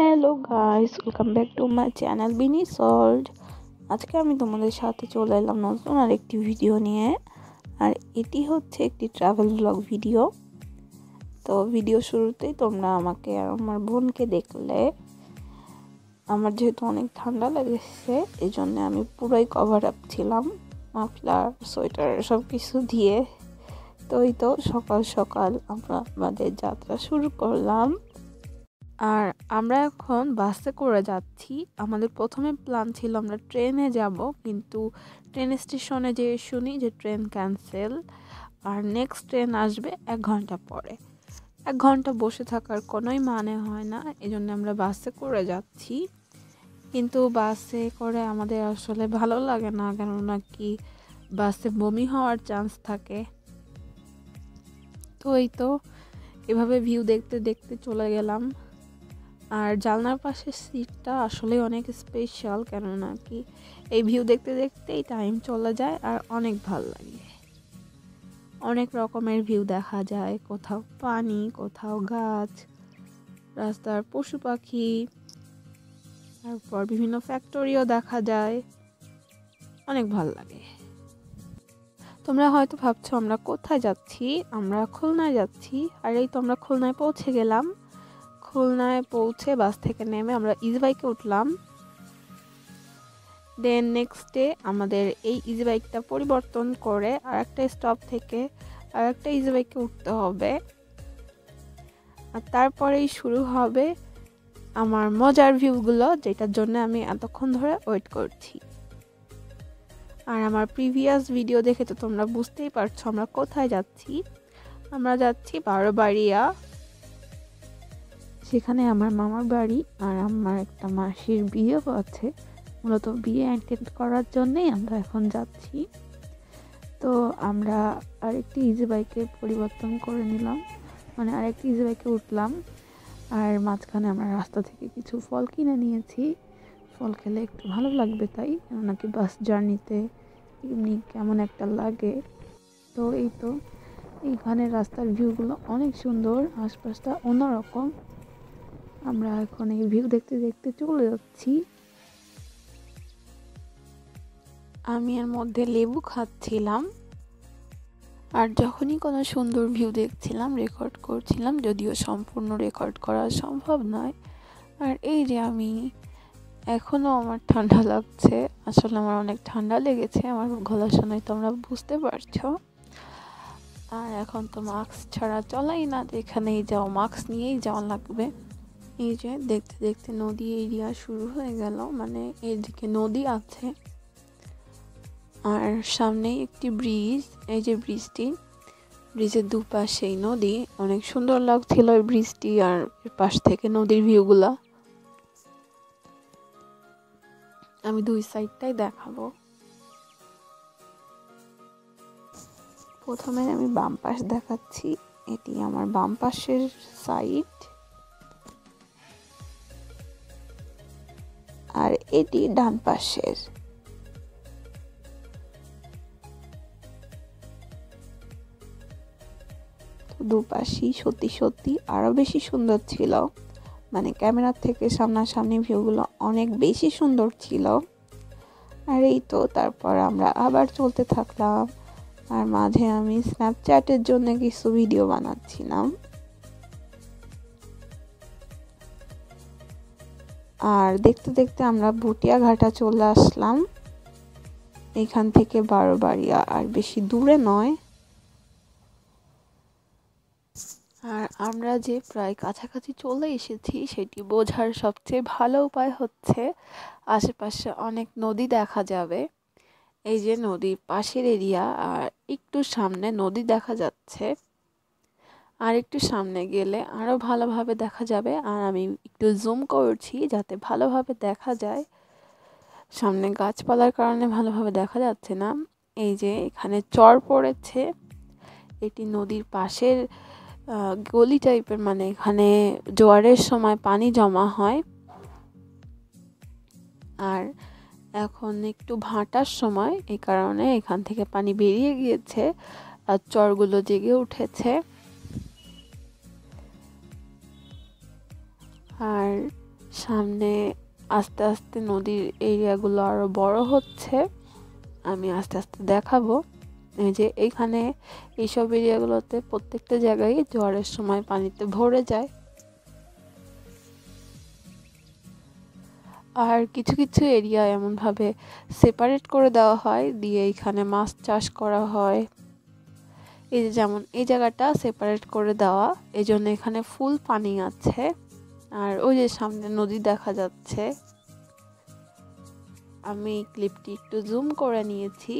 Hello guys welcome back to my channel বিনি সল্ট আজকে আমি তোমাদের সাথে চলে এলাম নতুন আর একটি ভিডিও নিয়ে, আর এটি হচ্ছে একটি ট্রাভেল ব্লগ ভিডিও তো ভিডিও শুরুতেই তোমরা আমাকে আর আমার বোনকে দেখলে, আমার যেহেতু অনেক ঠান্ডা লেগেছে এই জন্য আমি পুরোই কভার আপ ছিলাম, মাফলার, সোয়েটার সব কিছু দিয়ে। তো এই তো সকাল সকাল আমরা আমাদের যাত্রা শুরু করলাম। আর আমরা এখন বাসে করে যাচ্ছি। আমাদের প্রথমে প্ল্যান ছিল আমরা ট্রেনে যাব, কিন্তু ট্রেন স্টেশনে যে শুনি যে ট্রেন ক্যান্সেল আর নেক্সট ট্রেন আসবে এক ঘণ্টা পরে। এক ঘণ্টা বসে থাকার কোনোই মানে হয় না এই জন্য আমরা বাসে করে যাচ্ছি। কিন্তু বাসে করে আমাদের আসলে ভালো লাগে না, কেননা কি বাসে বমি হওয়ার চান্স থাকে। তো এই তো, এভাবে ভিউ দেখতে দেখতে চলে গেলাম। আর জানলার পাশের সিটটা আসলে অনেক স্পেশাল কেননা কি, এই ভিউ দেখতে দেখতেই টাইম চলে যায় আর অনেক ভালো লাগে। অনেক রকমের ভিউ দেখা যায়, কোথাও পানি, কোথাও গাছ, রাস্তার পশু পাখি, তারপর বিভিন্ন ফ্যাক্টরিও দেখা যায়, অনেক ভালো লাগে। তোমরা হয়তো ভাবছ, আমরা কোথায় যাচ্ছি? আমরা খুলনায় যাচ্ছি। আর, এই তো আমরা খুলনায় পৌঁছে গেলাম। খুলনায় পৌঁছে বাস থেকে নেমে আমরা ইজি বাইকে উঠলাম। দেন নেক্সট ডে আমাদের এই ইজি বাইকটা পরিবর্তন করে আর একটা স্টপ থেকে আর একটা ইজি বাইকে উঠতে হবে। আর তারপরেই শুরু হবে আমার মজার ভিউগুলো যেটার জন্য আমি এতক্ষণ ধরে ওয়েট করছি। আর আমার প্রিভিয়াস ভিডিও দেখে তো তোমরা বুঝতেই পারছ আমরা কোথায় যাচ্ছি। আমরা যাচ্ছি বারোবাড়িয়া। সেখানে আমার মামার বাড়ি আর আমার একটা মাসির বিয়েও আছে। মূলত বিয়ে অ্যাটেন্ড করার জন্যেই আমরা এখন যাচ্ছি। তো আমরা আরেকটি ইজি বাইকে পরিবর্তন করে নিলাম। মানে আরেকটি ইজি বাইকে উঠলাম। আর মাঝখানে আমরা রাস্তা থেকে কিছু ফল কিনে নিয়েছি। ফল খেলে একটু ভালো লাগবে তাই নাকি বাস জার্নিতে এমনি কেমন একটা লাগে। তো এই তো এইখানে রাস্তার ভিউগুলো অনেক সুন্দর, আশপাশটা অন্যরকম। আমরা এখন এই ভিউ দেখতে দেখতে চলে যাচ্ছি। আমি এর মধ্যে লেবু খাচ্ছিলাম। আর যখনই কোনো সুন্দর ভিউ দেখছিলাম রেকর্ড করছিলাম, যদিও সম্পূর্ণ রেকর্ড করা সম্ভব নয়। আর এই যে আমি এখনও আমার ঠান্ডা লাগছে। আসলে আমার অনেক ঠান্ডা লেগেছে, আমার গলা শোনায় তোমরা বুঝতে পারছ। আর এখন তো মাস্ক ছাড়া চলাই না, যেখানেই যাও মাস্ক নিয়েই যাওয়া লাগবে। এই যে দেখতে দেখতে নদী এরিয়া শুরু হয়ে গেল মানে এদিকে নদী আছে। আর সামনেই একটি ব্রিজ, এই যে ব্রিজটি, ব্রিজের দুপাশেই নদী। অনেক সুন্দর লাগছিল ওই ব্রিজটি আর পাশ থেকে নদীর ভিউগুলা। আমি দুই সাইডটাই দেখাবো। প্রথমে আমি বাম পাশ দেখাচ্ছি। এটি আমার বাম পাশের সাইড। আর এটি ডান পাশের। দুপাশই সত্যি সত্যি আরও বেশি সুন্দর ছিল। মানে ক্যামেরার থেকে সামনাসামনি ভিউগুলো অনেক বেশি সুন্দর ছিল। আর এই তো তারপর আমরা আবার চলতে থাকলাম। আর মাঝে আমি স্ন্যাপচ্যাটের জন্য কিছু ভিডিও বানাচ্ছিলাম। আর দেখতে দেখতে আমরা ভুটিয়া ঘাটা চলে আসলাম। এখান থেকে বারো বাড়িয়া আর বেশি দূরে নয়। আর আমরা যে প্রায় কাছাকাছি চলে এসেছি, সেটি বোঝার সবচেয়ে ভালো উপায় হচ্ছে, আশেপাশে অনেক নদী দেখা যাবে। এই যে নদীর পাশের এরিয়া, আর একটু সামনে নদী দেখা যাচ্ছে। আর একটু সামনে গেলে আরও ভালোভাবে দেখা যাবে। আর আমি একটু জুম করছি যাতে ভালোভাবে দেখা যায়। সামনে গাছপালার কারণে ভালোভাবে দেখা যাচ্ছে না। এই যে এখানে চর পড়েছে। এটি নদীর পাশের গলি টাইপের মানে এখানে জোয়ারের সময় পানি জমা হয়। আর এখন একটু ভাটার সময় এই কারণে এখান থেকে পানি বেরিয়ে গিয়েছে। আর চরগুলো জেগে উঠেছে। আর সামনে আস্তে আস্তে নদীর এরিয়াগুলো আরও বড় হচ্ছে। আমি আস্তে আস্তে দেখাবো। এই যে এইখানে এইসব এরিয়াগুলোতে প্রত্যেকটা জায়গায় ঝড়ের সময় পানিতে ভরে যায়। আর কিছু কিছু এরিয়া এমনভাবে সেপারেট করে দেওয়া হয়, দিয়ে এখানে মাছ চাষ করা হয়। এই যে যেমন এই জায়গাটা সেপারেট করে দেওয়া এই জন্য এখানে ফুল পানি আছে। আর ওই যে সামনে নদী দেখা যাচ্ছে। আমি ক্লিপটি একটু জুম করে নিয়েছি,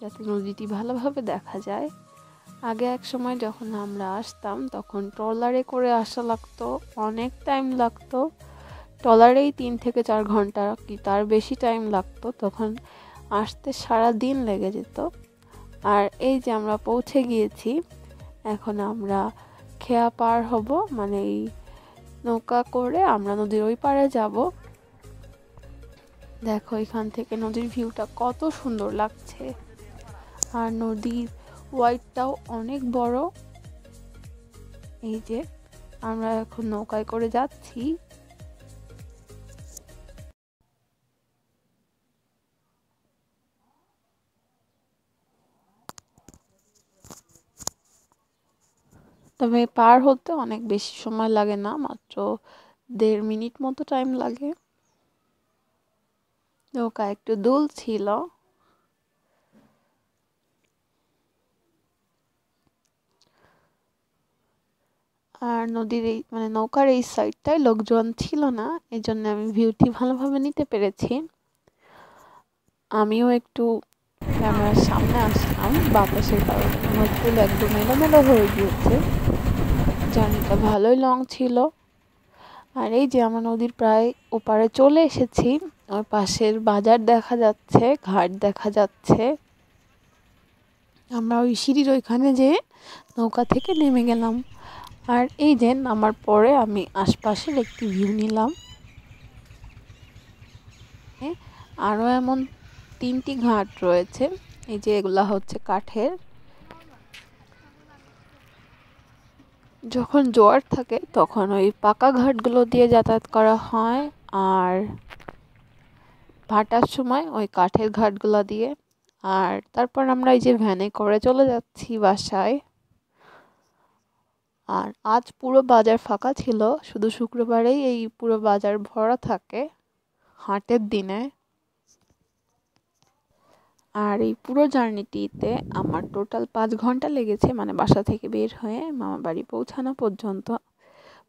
যাতে নদীটি ভালোভাবে দেখা যায়। আগে এক সময় যখন আমরা আসতাম, তখন ট্রলারে করে আসা লাগতো, অনেক টাইম লাগতো। ট্রলারেই তিন থেকে চার ঘণ্টা কি তার বেশি টাইম লাগতো, তখন আসতে সারা দিন লেগে যেত। আর এই যে আমরা পৌঁছে গিয়েছি, এখন আমরা খেয়া পার হব মানে এই নৌকা করে আমরা নদীর ওই পাড়ে যাব। দেখো এখান থেকে নদীর ভিউটা কত সুন্দর লাগছে। আর নদীর ওয়াইটটাও অনেক বড়। এই যে আমরা এখন নৌকায় করে যাচ্ছি। তবে পার হতে অনেক বেশি সময় লাগে না, মাত্র দেড় মিনিট মতো টাইম লাগে। নৌকা একটু দুল ছিল। আর নদীর এই মানে নৌকার এই সাইডটায় লোকজন ছিল না এই জন্য আমি ভিউটি ভালোভাবে নিতে পেরেছি। আমিও একটু ক্যামেরার সামনে আসলাম বাতাসের কারণে। নদীগুলো একদম এলোমেলো হয়ে গিয়েছে। জার্নিটা ভালোই লং ছিল। আর এই যে আমরা নদীর প্রায় ওপারে চলে এসেছি ওই পাশের বাজার দেখা যাচ্ছে, ঘাট দেখা যাচ্ছে। আমরা ওই সিঁড়ির ওইখানে যে নৌকা থেকে নেমে গেলাম। আর এই যে নামার পরে আমি আশপাশের একটি ভিউ নিলাম। আরও এমন তিনটি ঘাট রয়েছে। এই যে এগুলা হচ্ছে কাঠের। যখন জোয়ার থাকে তখন ওই পাকা ঘাটগুলো দিয়ে যাতায়াত করা হয় আর ভাটার সময় ওই কাঠের ঘাটগুলো দিয়ে। আর তারপর আমরা এই যে ভ্যানে করে চলে যাচ্ছি বাসায়। আর আজ পুরো বাজার ফাঁকা ছিল, শুধু শুক্রবারেই এই পুরো বাজার ভরা থাকে হাটের দিনে। আর এই পুরো জার্নিটিতে আমার টোটাল পাঁচ ঘণ্টা লেগেছে মানে বাসা থেকে বের হয়ে মামা বাড়ি পৌঁছানো পর্যন্ত।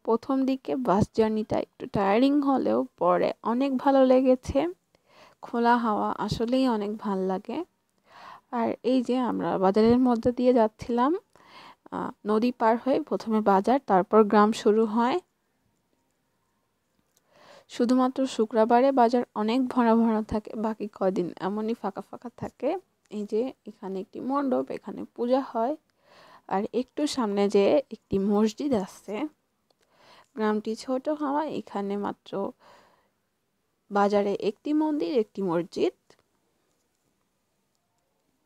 প্রথম দিকে বাস জার্নিটা একটু টায়ারিং হলেও পরে অনেক ভালো লেগেছে। খোলা হাওয়া আসলেই অনেক ভালো লাগে। আর এই যে আমরা বাজারের মধ্যে দিয়ে যাচ্ছিলাম নদী পার হয়ে প্রথমে বাজার, তারপর গ্রাম শুরু হয়। শুধুমাত্র শুক্রবারে বাজার অনেক ভরা ভরা থাকে, বাকি কদিন এমনই ফাঁকা ফাঁকা থাকে। এই যে এখানে একটি মণ্ডপ, এখানে পূজা হয়। আর একটু সামনে যে একটি মসজিদ আছে, গ্রামটি ছোট হওয়া এখানে মাত্র বাজারে একটি মন্দির, একটি মসজিদ।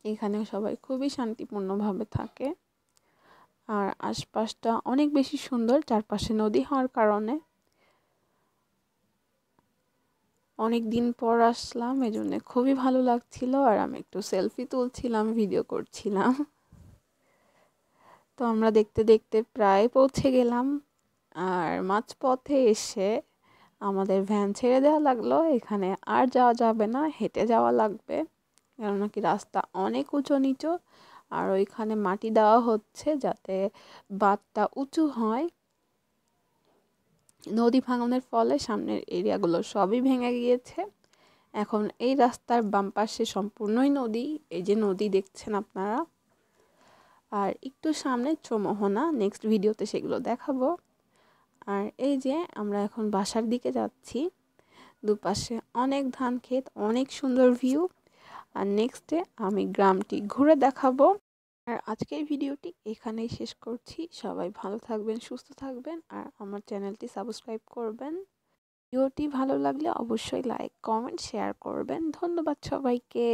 এখানে সবাই খুবই শান্তিপূর্ণভাবে থাকে। আর আশপাশটা অনেক বেশি সুন্দর, চারপাশে নদী হওয়ার কারণে। অনেক দিন পর আসলাম এই জন্য খুবই ভালো লাগছিল আর আমি একটু সেলফি তুলছিলাম ভিডিও করছিলাম। তো আমরা দেখতে দেখতে প্রায় পৌঁছে গেলাম আর মাঝপথে এসে আমাদের ভ্যান ছেড়ে দেওয়া লাগল। এখানে আর যাওয়া যাবে না, হেঁটে যাওয়া লাগবে। কেননা কি রাস্তা অনেক উঁচু নিচু আর ওইখানে মাটি দেওয়া হচ্ছে যাতে বাঁধটা উঁচু হয়। নদী ভাঙনের ফলে সামনের এরিয়াগুলো সবই ভেঙে গিয়েছে। এখন এই রাস্তার বাম পাশে সম্পূর্ণই নদী, এই যে নদী দেখছেন আপনারা। আর একটু সামনে চমোহনা নেক্সট ভিডিওতে সেগুলো দেখাবো। আর এই যে আমরা এখন বাসার দিকে যাচ্ছি, দুপাশে অনেক ধান ক্ষেত, অনেক সুন্দর ভিউ আর নেক্সটে আমি গ্রামটি ঘুরে দেখাবো। আর আজকের ভিডিওটি এখানেই শেষ করছি। সবাই ভালো থাকবেন, সুস্থ থাকবেন আর আমার চ্যানেলটি সাবস্ক্রাইব করবেন। ভিডিওটি ভালো লাগলে অবশ্যই লাইক, কমেন্ট, শেয়ার করবেন। ধন্যবাদ সবাইকে।